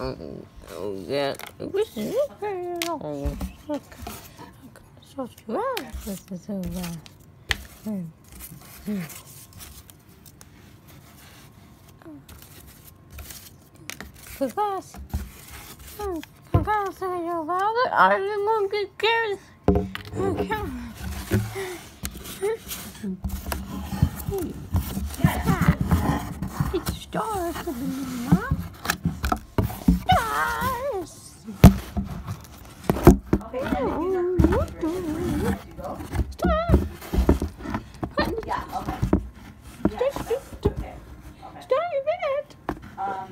Oh, yeah. This is oh, look. So this is so well. Hmm. Hmm. Because, because I know about I didn't want to get Okay. It's stars, Mom. Stars. Okay, then if these are correct, you're ready to go. Stars. Yeah, okay. Yeah, that's okay. Okay. Stars, it. Um,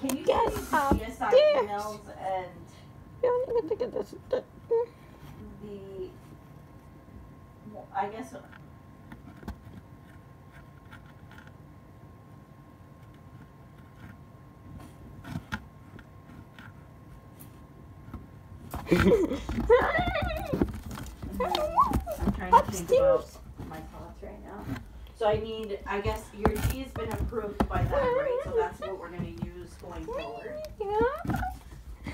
can you Get please up CSI there. emails and Yeah, let me look at this. the, well, I guess, uh, I'm trying to think about Upstairs. my thoughts right now. So I need, I guess your G has been approved by that, right? So that's what we're gonna use going forward.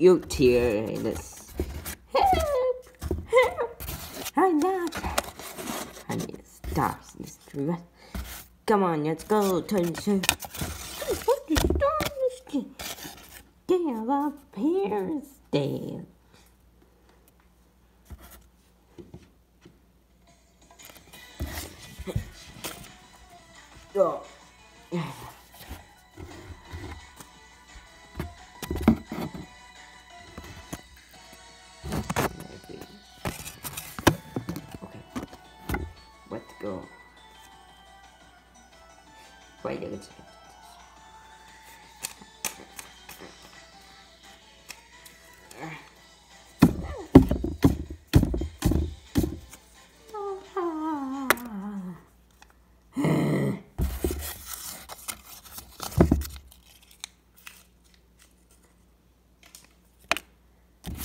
You tearless. Help! Help! I'm not. I need stars in this dress. Come on, let's go, Tunsu. What the stars? Get up here, stay. Oh. Wait, 그치?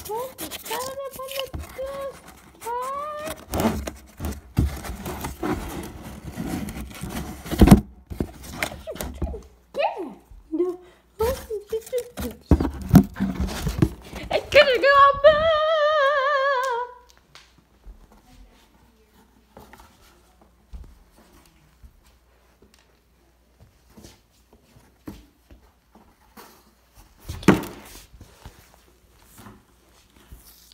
Oh, it's kind of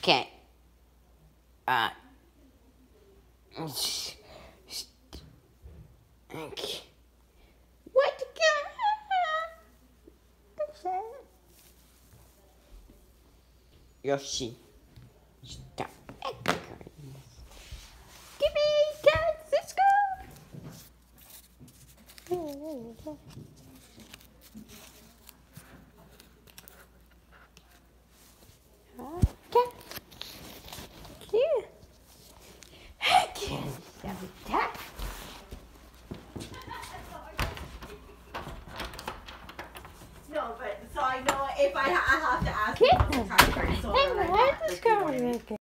Okay. Uh. Okay. What? Yoshi. Stop. Give me cats, let's go. if I, I have to ask. Kitten. So hey, where did this go?